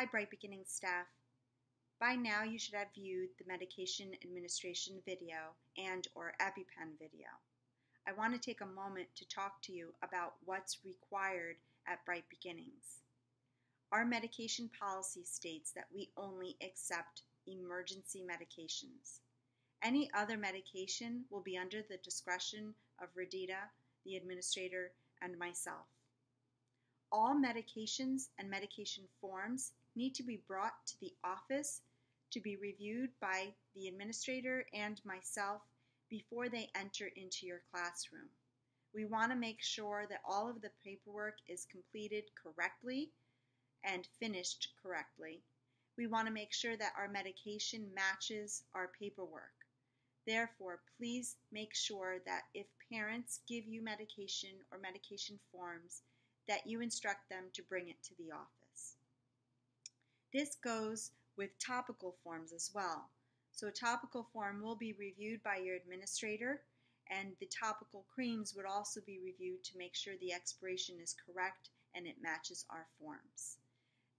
Hi Bright Beginning staff. By now you should have viewed the medication administration video and or EpiPen video. I want to take a moment to talk to you about what's required at Bright Beginnings. Our medication policy states that we only accept emergency medications. Any other medication will be under the discretion of Radita, the administrator, and myself. All medications and medication forms need to be brought to the office to be reviewed by the administrator and myself before they enter into your classroom. We want to make sure that all of the paperwork is completed correctly and finished correctly. We want to make sure that our medication matches our paperwork. Therefore, please make sure that if parents give you medication or medication forms, that you instruct them to bring it to the office. This goes with topical forms as well. So a topical form will be reviewed by your administrator and the topical creams would also be reviewed to make sure the expiration is correct and it matches our forms.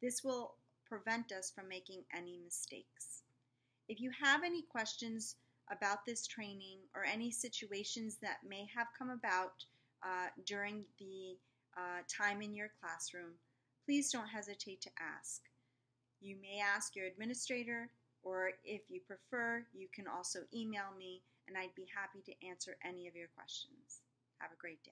This will prevent us from making any mistakes. If you have any questions about this training or any situations that may have come about uh, during the uh, time in your classroom, please don't hesitate to ask. You may ask your administrator, or if you prefer, you can also email me, and I'd be happy to answer any of your questions. Have a great day.